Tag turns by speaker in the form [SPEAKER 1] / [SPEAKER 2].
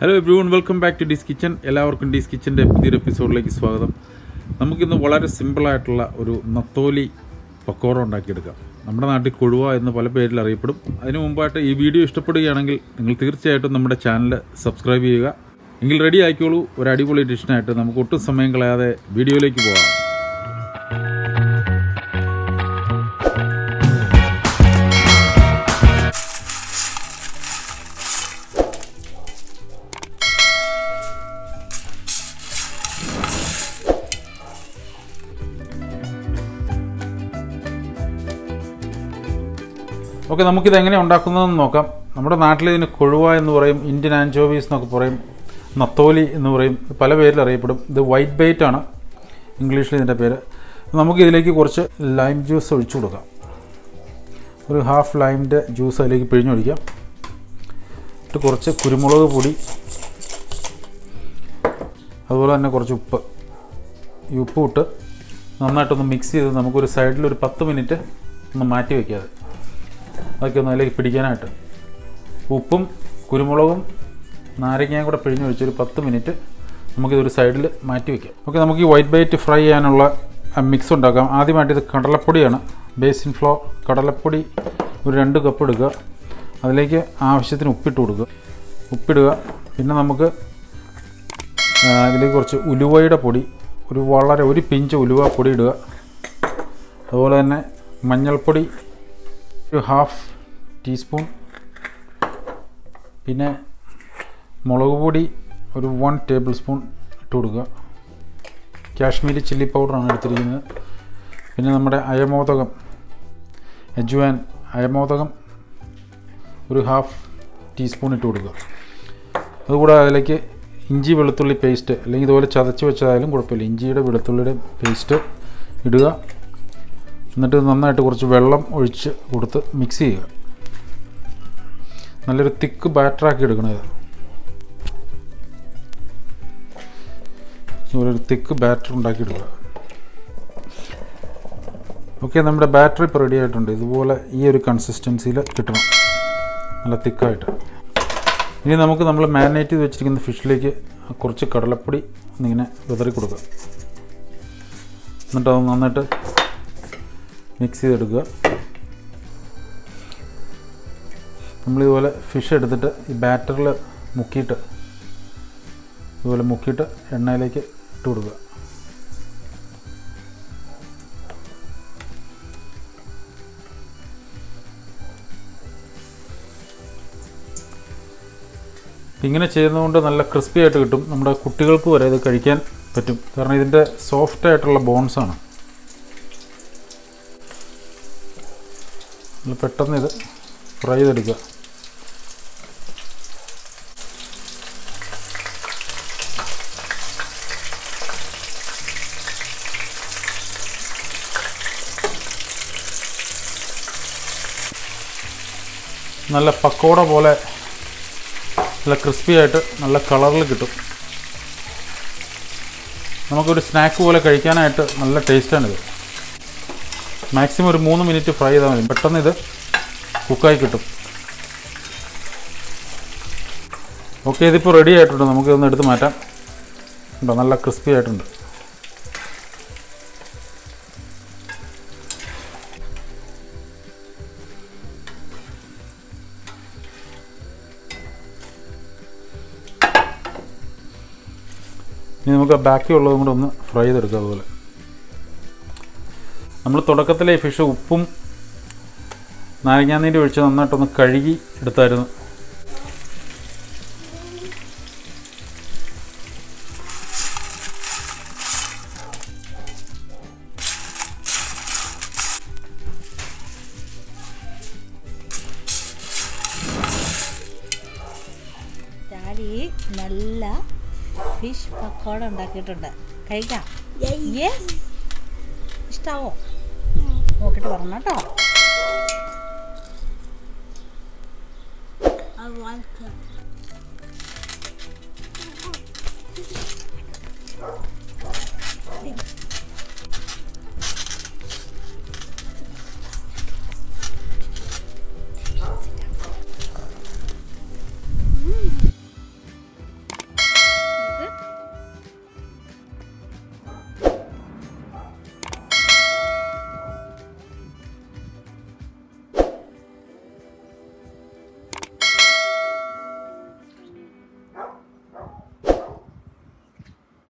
[SPEAKER 1] Hello everyone welcome back to this kitchen എല്ലാവർക്കും this കിച്ചന്റെ പുതിയൊരു എപ്പിസോഡിലേക്ക് സ്വാഗതം. നമുക്കിന്ന് വളരെ സിമ്പിളായിട്ടുള്ള ഒരു നത്തോലി പക്കോറ ഉണ്ടാക്കിയെടുക്കാം. നമ്മുടെ നാട്ടിൽ കൊഴുവ എന്ന് പല പേരിൽ അറിയപ്പെടും. അതിനു മുമ്പായിട്ട് ഈ വീഡിയോ ഇഷ്ടപ്പെടുകയാണെങ്കിൽ നിങ്ങൾ തീർച്ചയായിട്ടും നമ്മുടെ ചാനൽ സബ്സ്ക്രൈബ് ചെയ്യുക. എങ്കിൽ റെഡി ആയിക്കോളൂ. ഒരു അടിപൊളി ഡിഷനായിട്ട് നമുക്ക് ഒട്ടും സമയം കളയാതെ വീഡിയോയിലേക്ക് പോകാം. ഓക്കെ നമുക്കിത് എങ്ങനെ ഉണ്ടാക്കുന്നതെന്ന് നോക്കാം. നമ്മുടെ നാട്ടിൽ ഇതിന് കൊഴുവ എന്ന് പറയും ഇന്ത്യൻ ആൻചോവീസ് എന്നൊക്കെ പറയും നത്തോലി എന്ന് പറയും പല പേരിൽ അറിയപ്പെടും. ഇത് വൈറ്റ് ബൈറ്റ് ആണ്. ഇംഗ്ലീഷിൽ ഇതിന്റെ പേര്. നമുക്ക് ഇതിലേക്ക് കുറച്ച് ലൈം ജ്യൂസ് ഒഴിച്ചു കൊടുക്കാം. ഒരു ഹാഫ് ലൈമിന്റെ ജ്യൂസ് അതിലേക്ക് പിഴിഞ്ഞൊഴിക്കാം. എന്നിട്ട് കുറച്ച് കുരുമുളക് പൊടി അതുപോലെ തന്നെ കുറച്ച് ഉപ്പ്. ഈ ഉപ്പ് ഇട്ട് നന്നായിട്ടൊന്ന് മിക്സ് ചെയ്ത് നമുക്കൊരു സൈഡിൽ ഒരു പത്ത് മിനിറ്റ് ഒന്ന് മാറ്റി വയ്ക്കാതെ അതൊക്കെ ഒന്ന് അതിലേക്ക് പിടിക്കാനായിട്ട്. ഉപ്പും കുരുമുളകും നാരങ്ങയും കൂടെ പിഴിഞ്ഞൊഴിച്ച് ഒരു പത്ത് മിനിറ്റ് നമുക്കിതൊരു സൈഡിൽ മാറ്റി വയ്ക്കാം ഓക്കെ നമുക്ക് ഈ വൈറ്റ് ബൈറ്റ് ഫ്രൈ ചെയ്യാനുള്ള മിക്സ് ഉണ്ടാക്കാം. ആദ്യമായിട്ട് ഇത് കടലപ്പൊടിയാണ്. ബേസിൻ ഫ്ലോ കടലപ്പൊടി ഒരു രണ്ട് കപ്പ് എടുക്കുക അതിലേക്ക് ആവശ്യത്തിന് ഉപ്പിട്ട് കൊടുക്കുക. ഉപ്പിടുക. പിന്നെ നമുക്ക് ഇതിലേക്ക് കുറച്ച് ഉലുവയുടെ പൊടി ഒരു വളരെ ഒരു പിഞ്ച് ഉലുവ പൊടി ഇടുക. അതുപോലെ തന്നെ മഞ്ഞൾപ്പൊടി ഒരു ഹാഫ് ടീസ്പൂൺ പിന്നെ മുളക് പൊടി ഒരു വൺ ടേബിൾ സ്പൂൺ ഇട്ട് കൊടുക്കുക. കാശ്മീരി ചില്ലി പൗഡറാണ് എടുത്തിരിക്കുന്നത്. പിന്നെ നമ്മുടെ അയമോദകം എജുവാൻ അയമോദകം ഒരു ഹാഫ് ടീസ്പൂൺ ഇട്ട് കൊടുക്കുക. അതുകൂടാതെ അതിലേക്ക് ഇഞ്ചി വെളുത്തുള്ളി പേസ്റ്റ് അല്ലെങ്കിൽ ഇതുപോലെ ചതച്ച് വെച്ചതായാലും കുഴപ്പമില്ല. ഇഞ്ചിയുടെ വെളുത്തുള്ളിയുടെ പേസ്റ്റ് ഇടുക. എന്നിട്ട് നന്നായിട്ട് കുറച്ച് വെള്ളം ഒഴിച്ച് കൊടുത്ത് മിക്സ് ചെയ്യുക. നല്ലൊരു തിക്ക് ബാറ്ററാക്കി എടുക്കണത് ഒരു തിക്ക് ബാറ്റർ ഉണ്ടാക്കി എടുക്കുക. ഓക്കെ നമ്മുടെ ബാറ്ററി ഇപ്പോൾ റെഡി ആയിട്ടുണ്ട്. ഇതുപോലെ ഈ ഒരു കൺസിസ്റ്റൻസിയിൽ കിട്ടണം. നല്ല തിക്കായിട്ട് ഇനി നമുക്ക് നമ്മൾ മാരിനേറ്റ് ചെയ്ത് വെച്ചിരിക്കുന്ന ഫിഷിലേക്ക് കുറച്ച് കടലപ്പൊടി ഇങ്ങനെ വിതറി കൊടുക്കുക. എന്നിട്ട് അത് നന്നായിട്ട് മിക്സ് ചെയ്തെടുക്കുക. നമ്മളിതുപോലെ ഫിഷ് എടുത്തിട്ട് ഈ ബാറ്ററിൽ മുക്കിയിട്ട് ഇതുപോലെ മുക്കിയിട്ട് എണ്ണയിലേക്ക് ഇട്ട് കൊടുക്കുക. ഇങ്ങനെ ചെയ്യുന്നതുകൊണ്ട് നല്ല ക്രിസ്പി ആയിട്ട് കിട്ടും. നമ്മുടെ കുട്ടികൾക്ക് വരെ ഇത് കഴിക്കാൻ പറ്റും. കാരണം ഇതിന്റെ സോഫ്റ്റ് ആയിട്ടുള്ള ബോൺസ് പെട്ടെന്ന് ഇത് ഫ്രൈ ചെയ്തെടുക്കുക. നല്ല പക്കോട പോലെ നല്ല ക്രിസ്പി ആയിട്ട് നല്ല കളറിൽ കിട്ടും. നമുക്കൊരു സ്നാക്ക് പോലെ കഴിക്കാനായിട്ട് നല്ല ടേസ്റ്റാണിത് മാക്സിമം ഒരു മൂന്ന് മിനിറ്റ് ഫ്രൈ ചെയ്താൽ മതി. പെട്ടെന്ന് ഇത് കുക്കായി കിട്ടും. ഓക്കെ ഇതിപ്പോൾ റെഡി ആയിട്ടുണ്ട്. നമുക്ക് ഇതൊന്ന് എടുത്ത് മാറ്റാം. ഉണ്ടോ നല്ല ക്രിസ്പി ആയിട്ടുണ്ട്. ഇനി നമുക്ക് ബാക്കിയുള്ളതും കൂടെ ഒന്ന് ഫ്രൈ ചെയ്തെടുക്കാം അതുപോലെ. നമ്മൾ തുടക്കത്തിലെ ഈ ഫിഷ് ഉപ്പും നാരങ്ങാനീര് ഒഴിച്ച് നന്നായിട്ടൊന്ന് കഴുകി എടുത്തായിരുന്നു.
[SPEAKER 2] ഡാഡി നല്ല ഫിഷ് പക്കോട ഉണ്ടാക്കിയിട്ടുണ്ട്. കഴിക്കാം. യെസ് ഇഷ്ടാവോ? നോക്കിട്ട് പറഞ്ഞു കേട്ടോ
[SPEAKER 3] I like it.